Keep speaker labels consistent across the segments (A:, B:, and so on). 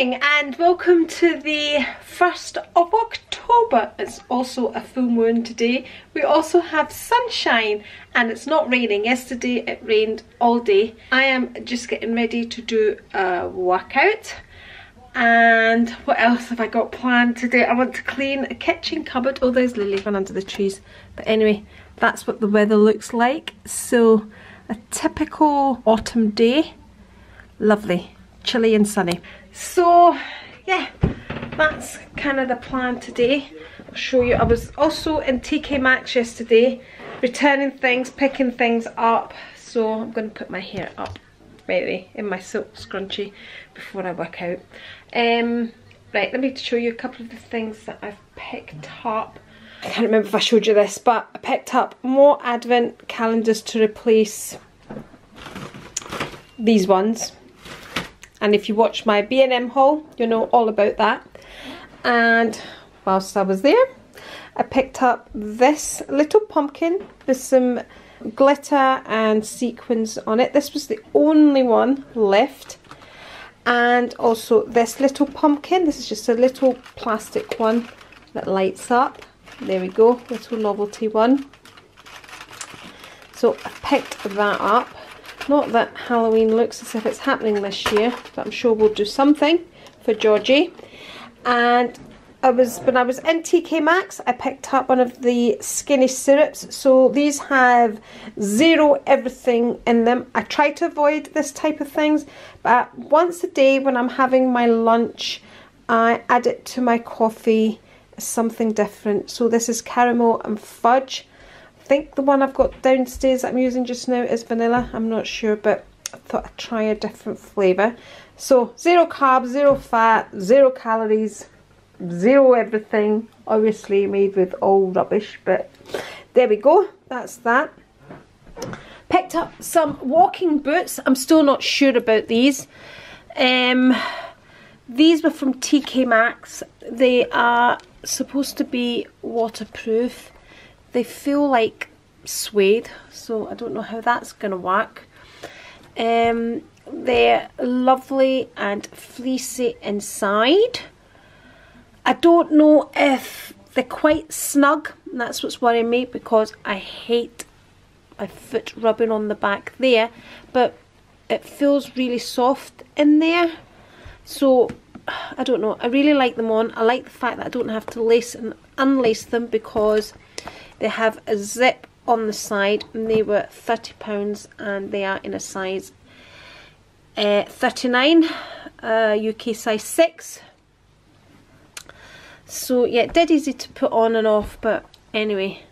A: morning and welcome to the 1st of October. It's also a full moon today. We also have sunshine and it's not raining. Yesterday it rained all day. I am just getting ready to do a workout. And what else have I got planned today? I want to clean a kitchen cupboard. Oh, there's Lily gone under the trees. But anyway, that's what the weather looks like. So, a typical autumn day. Lovely chilly and sunny. So yeah, that's kind of the plan today. I'll show you. I was also in TK Maxx yesterday, returning things, picking things up. So I'm going to put my hair up maybe in my silk scrunchie before I work out. Um, right, let me show you a couple of the things that I've picked up. I can't remember if I showed you this, but I picked up more advent calendars to replace these ones and if you watch my B&M haul you know all about that. And whilst I was there I picked up this little pumpkin with some glitter and sequins on it. This was the only one left. And also this little pumpkin. This is just a little plastic one that lights up. There we go little novelty one. So I picked that up not that Halloween looks as if it's happening this year, but I'm sure we'll do something for Georgie. And I was when I was in TK Maxx, I picked up one of the skinny syrups. So these have zero everything in them. I try to avoid this type of things, but once a day when I'm having my lunch, I add it to my coffee, something different. So this is caramel and fudge think the one I've got downstairs that I'm using just now is vanilla. I'm not sure, but I thought I'd try a different flavour. So, zero carbs, zero fat, zero calories, zero everything. Obviously made with all rubbish, but there we go. That's that. Picked up some walking boots. I'm still not sure about these. Um, these were from TK Maxx. They are supposed to be waterproof. They feel like suede, so I don't know how that's going to work. Um, they're lovely and fleecy inside. I don't know if they're quite snug, that's what's worrying me because I hate my foot rubbing on the back there, but it feels really soft in there. So, I don't know, I really like them on. I like the fact that I don't have to lace and unlace them because they have a zip on the side and they were £30 and they are in a size uh, 39, uh, UK size 6. So yeah, dead easy to put on and off but anyway,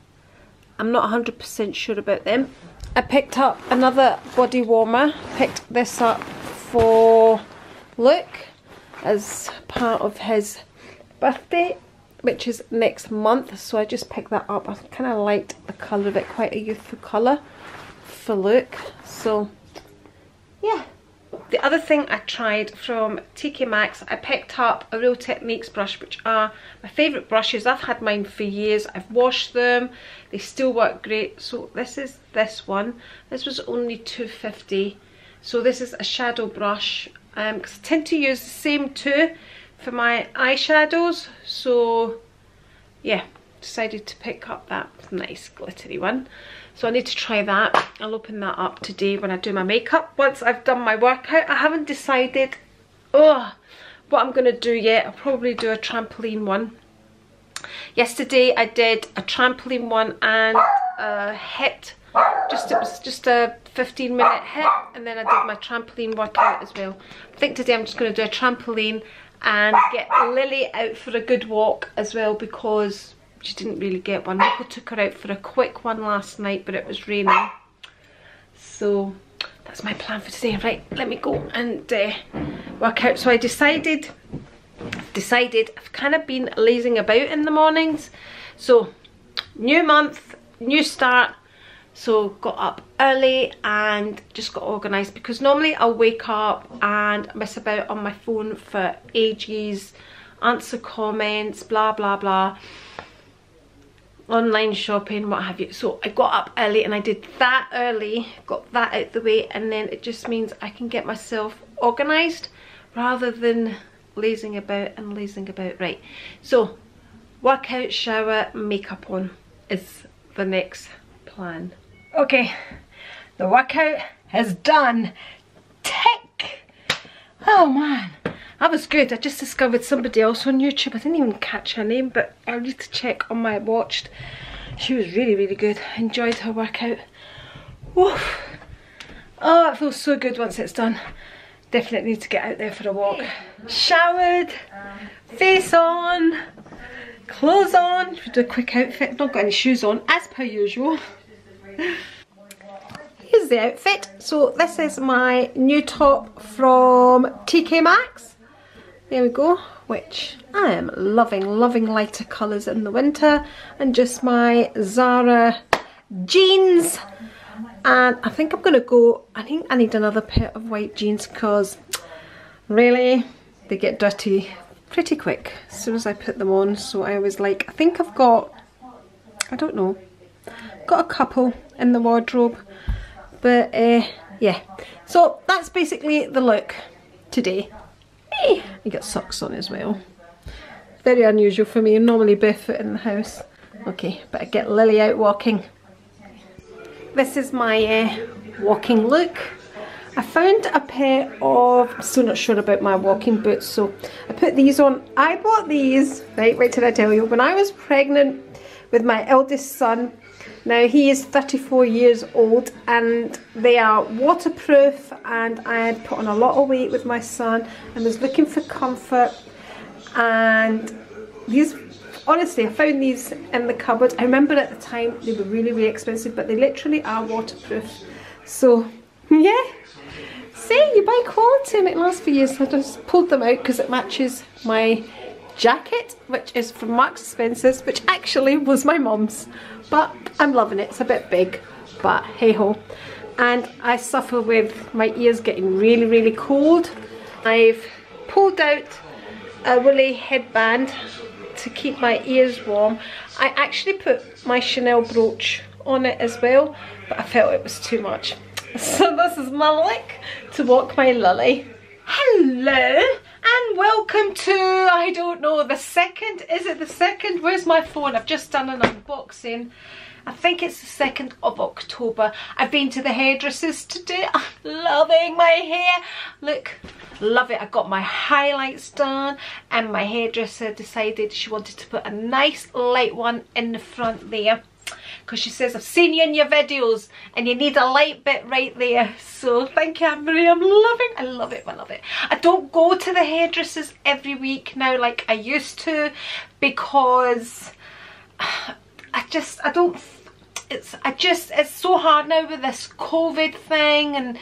A: I'm not 100% sure about them. I picked up another body warmer, picked this up for Luke as part of his birthday which is next month so I just picked that up. I kind of liked the colour of it quite a youthful colour for Luke. So yeah. The other thing I tried from TK Maxx I picked up a Real Techniques brush which are my favourite brushes. I've had mine for years. I've washed them. They still work great. So this is this one. This was only 250 so this is a shadow brush. Um, cause I tend to use the same two for my eyeshadows. So yeah decided to pick up that nice glittery one. So I need to try that. I'll open that up today when I do my makeup. Once I've done my workout I haven't decided oh what I'm gonna do yet. I'll probably do a trampoline one. Yesterday I did a trampoline one and a HIIT. Just it was just a 15 minute HIIT and then I did my trampoline workout as well. I think today I'm just going to do a trampoline and get Lily out for a good walk as well because she didn't really get one. Nico took her out for a quick one last night but it was raining. So that's my plan for today. Right, let me go and uh, work out. So I decided, decided, I've kind of been lazing about in the mornings. So new month, new start, so got up early and just got organised because normally I'll wake up and mess about on my phone for ages, answer comments, blah blah blah, online shopping, what have you. So I got up early and I did that early, got that out the way and then it just means I can get myself organised rather than lazing about and lazing about. Right, so workout, shower, makeup on is the next plan. Okay, the workout is done. Tick! Oh man, that was good. I just discovered somebody else on YouTube. I didn't even catch her name, but I need to check on my watched. She was really, really good. Enjoyed her workout. Woof. Oh, it feels so good once it's done. Definitely need to get out there for a walk. Showered, face on, clothes on. Do a quick outfit. Not got any shoes on, as per usual. Here's the outfit. So this is my new top from TK Maxx. There we go. Which I am loving, loving lighter colours in the winter. And just my Zara jeans and I think I'm gonna go I think I need another pair of white jeans because really they get dirty pretty quick as soon as I put them on so I was like I think I've got I don't know got a couple in the wardrobe but uh, yeah so that's basically the look today hey, I got socks on as well very unusual for me normally barefoot in the house okay but I get Lily out walking this is my uh, walking look. I found a pair of, I'm still not sure about my walking boots, so I put these on. I bought these, right, wait till I tell you, when I was pregnant with my eldest son. Now he is 34 years old and they are waterproof and I had put on a lot of weight with my son and was looking for comfort. And these honestly I found these in the cupboard. I remember at the time they were really really expensive but they literally are waterproof. So yeah. See you buy quality and it lasts for years. I just pulled them out because it matches my jacket which is from Marks Spencer's which actually was my mom's but I'm loving it it's a bit big but hey ho and I suffer with my ears getting really really cold I've pulled out a woolly headband to keep my ears warm. I actually put my Chanel brooch on it as well, but I felt it was too much. So this is my look to walk my lily. Hello and welcome to, I don't know, the second, is it the second? Where's my phone? I've just done an unboxing I think it's the 2nd of October. I've been to the hairdressers today. I'm loving my hair. Look, love it. I got my highlights done and my hairdresser decided she wanted to put a nice light one in the front there because she says I've seen you in your videos and you need a light bit right there. So thank you Anne-Marie I'm loving I love it I love it. I don't go to the hairdressers every week now like I used to because I just I don't it's I just it's so hard now with this COVID thing and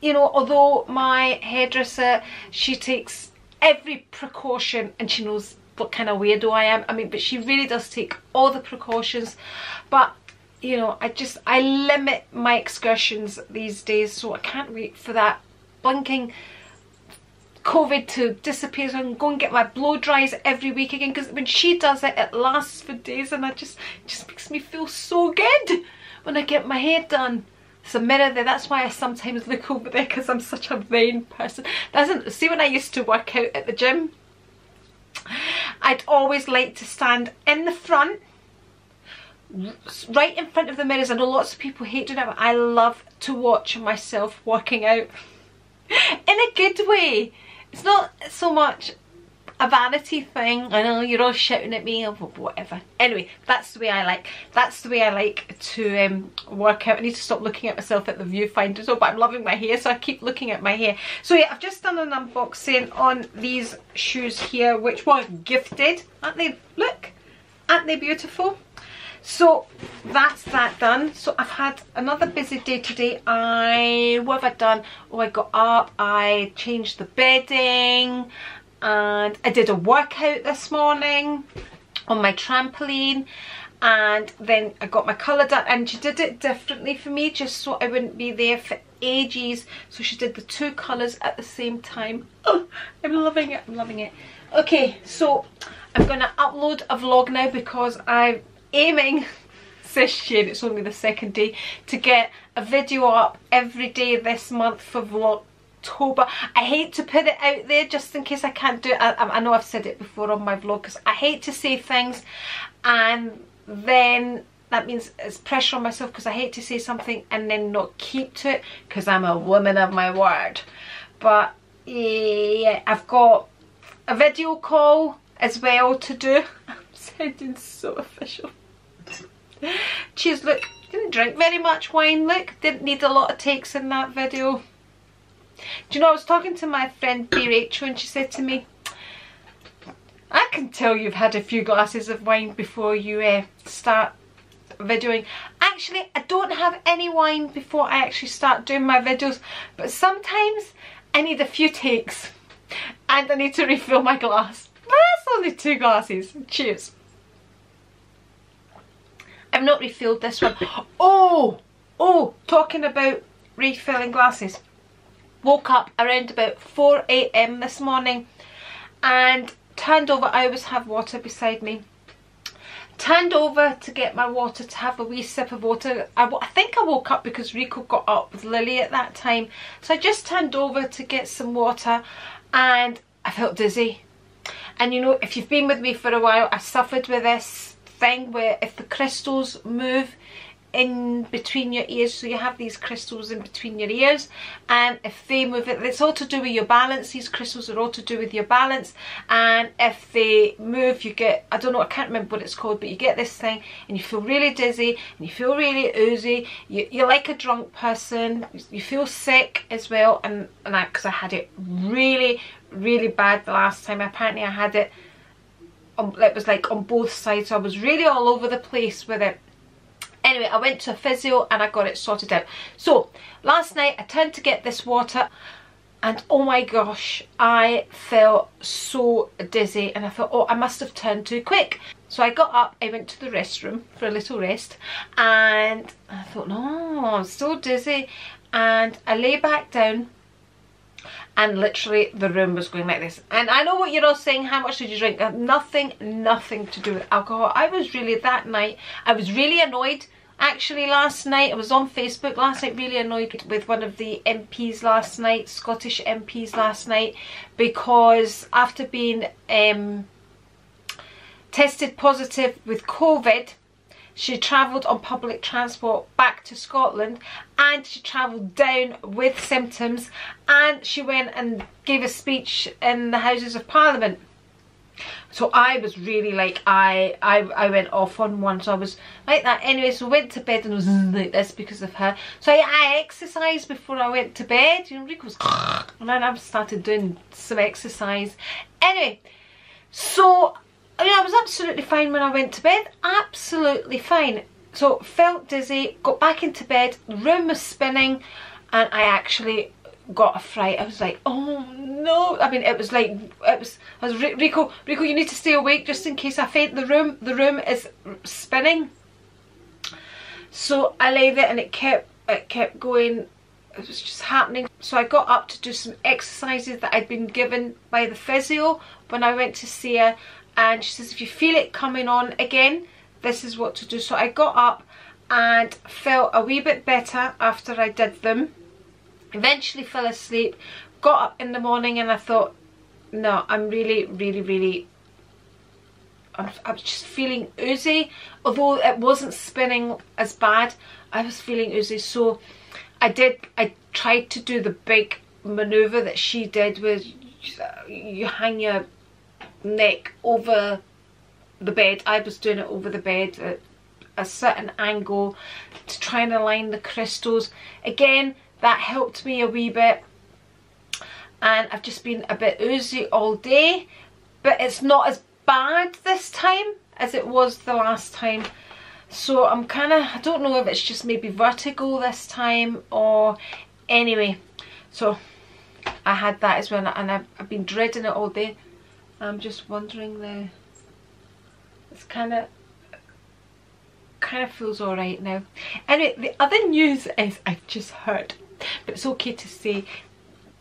A: you know although my hairdresser she takes every precaution and she knows what kind of weirdo I am I mean but she really does take all the precautions. But you know I just I limit my excursions these days so I can't wait for that blinking COVID to disappear so I can go and get my blow dries every week again because when she does it, it lasts for days and I just, just makes me feel so good when I get my hair done. There's a mirror there, that's why I sometimes look over there because I'm such a vain person. Doesn't See when I used to work out at the gym, I'd always like to stand in the front right in front of the mirrors. I know lots of people hate doing it, but I love to watch myself working out in a good way it's not so much a vanity thing. I know you're all shouting at me or whatever. Anyway, that's the way I like. That's the way I like to um, work out. I need to stop looking at myself at the viewfinder. So, but I'm loving my hair, so I keep looking at my hair. So yeah, I've just done an unboxing on these shoes here, which were gifted. Aren't they? Look, aren't they beautiful? So that's that done. So I've had another busy day today. I, what have I done? Oh, I got up, I changed the bedding, and I did a workout this morning on my trampoline and then I got my colour done and she did it differently for me just so I wouldn't be there for ages so she did the two colours at the same time oh I'm loving it I'm loving it okay so I'm gonna upload a vlog now because I aiming this year, it's only the second day, to get a video up every day this month for vlog October. I hate to put it out there just in case I can't do it. I, I know I've said it before on my vlog because I hate to say things and then that means it's pressure on myself because I hate to say something and then not keep to it because I'm a woman of my word. But yeah, I've got a video call as well to do. I'm sounding so official. Cheers, look, didn't drink very much wine, look, didn't need a lot of takes in that video. Do you know, I was talking to my friend B. Rachel and she said to me, I can tell you've had a few glasses of wine before you uh, start videoing. Actually, I don't have any wine before I actually start doing my videos, but sometimes I need a few takes and I need to refill my glass. That's only two glasses. Cheers. I've not refilled this one. Oh, oh, talking about refilling glasses. Woke up around about 4am this morning and turned over, I always have water beside me. Turned over to get my water, to have a wee sip of water. I, I think I woke up because Rico got up with Lily at that time. So I just turned over to get some water and I felt dizzy. And you know, if you've been with me for a while, I suffered with this thing where if the crystals move, in between your ears so you have these crystals in between your ears and if they move it it's all to do with your balance these crystals are all to do with your balance and if they move you get I don't know I can't remember what it's called but you get this thing and you feel really dizzy and you feel really oozy you, you're like a drunk person you feel sick as well and, and because I had it really really bad the last time apparently I had it it was like on both sides so I was really all over the place with it Anyway, I went to a physio and I got it sorted out. So, last night I turned to get this water and oh my gosh, I felt so dizzy and I thought, oh, I must have turned too quick. So I got up, I went to the restroom for a little rest and I thought, no, I'm so dizzy. And I lay back down and literally the room was going like this. And I know what you're all saying how much did you drink? Nothing nothing to do with alcohol. I was really that night I was really annoyed actually last night. I was on Facebook last night really annoyed with one of the MPs last night Scottish MPs last night because after being um, tested positive with COVID she travelled on public transport back to Scotland and she travelled down with symptoms and she went and gave a speech in the Houses of Parliament. So I was really like, I, I, I went off on one, so I was like that. Anyway, so went to bed and was like this because of her. So I, I exercised before I went to bed. You know, Rico was, and then I started doing some exercise. Anyway, so I mean, I was absolutely fine when I went to bed. Absolutely fine. So felt dizzy, got back into bed, room was spinning, and I actually got a fright. I was like, oh no. I mean, it was like, it was, I was, Rico, Rico, you need to stay awake just in case I faint. The room, the room is spinning. So I lay there and it kept, it kept going. It was just happening. So I got up to do some exercises that I'd been given by the physio when I went to see her and she says if you feel it coming on again this is what to do. So I got up and felt a wee bit better after I did them. Eventually fell asleep got up in the morning and I thought no I'm really really really I'm, I just feeling oozy. Although it wasn't spinning as bad I was feeling oozy. So I did I tried to do the big maneuver that she did with you hang your neck over the bed. I was doing it over the bed at a certain angle to try and align the crystals. Again, that helped me a wee bit. And I've just been a bit oozy all day. But it's not as bad this time as it was the last time. So I'm kind of, I don't know if it's just maybe vertigo this time or anyway. So I had that as well and I've, I've been dreading it all day. I'm just wondering there. It's kind of kind of feels alright now. Anyway, the other news is I've just heard, but it's okay to say,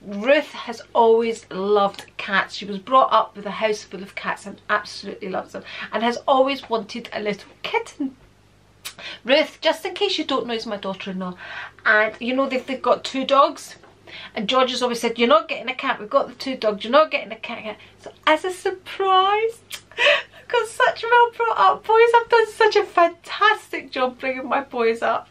A: Ruth has always loved cats. She was brought up with a house full of cats and absolutely loves them and has always wanted a little kitten. Ruth, just in case you don't know, is my daughter-in-law and you know they've, they've got two dogs And George has always said, you're not getting a cat. We've got the two dogs. You're not getting a cat. So as a surprise, I've got such well brought up boys. I've done such a fantastic job bringing my boys up.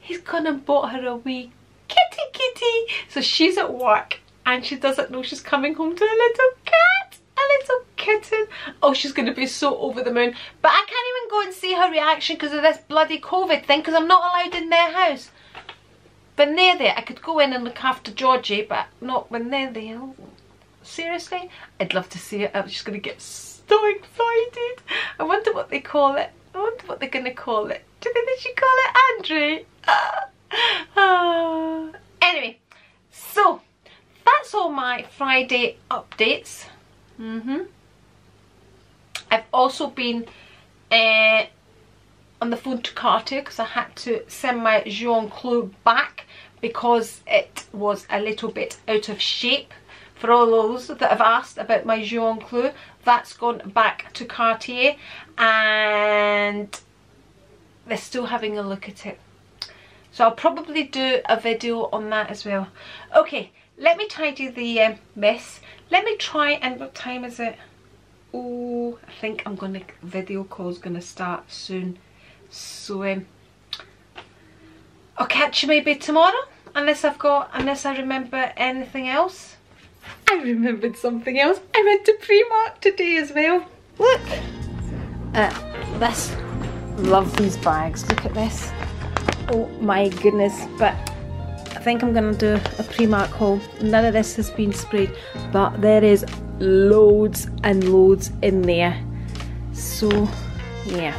A: He's gone and bought her a wee kitty kitty. So she's at work and she doesn't know she's coming home to a little cat. A little kitten. Oh, she's going to be so over the moon. But I can't even go and see her reaction because of this bloody COVID thing because I'm not allowed in their house. When they're there, I could go in and look after Georgie, but not when they're there. Seriously? I'd love to see it. I'm just going to get so excited. I wonder what they call it. I wonder what they're going to call it. Do think they should call it Andri? Ah. Anyway, so that's all my Friday updates. Mm hmm I've also been uh, on the phone to Cartier because I had to send my Jean Claude back because it was a little bit out of shape. For all those that have asked about my Juste un Clou, that's gone back to Cartier and they're still having a look at it. So I'll probably do a video on that as well. Okay, let me tidy the um, mess. Let me try and what time is it? Oh, I think I'm gonna video call's gonna start soon. So um, I'll catch you maybe tomorrow unless I've got unless I remember anything else. I remembered something else. I went to Primark today as well. Look at this. Love these bags. Look at this. Oh my goodness. But I think I'm going to do a Primark haul. None of this has been sprayed. But there is loads and loads in there. So yeah.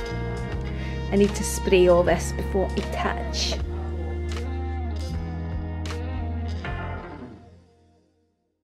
A: I need to spray all this before I touch.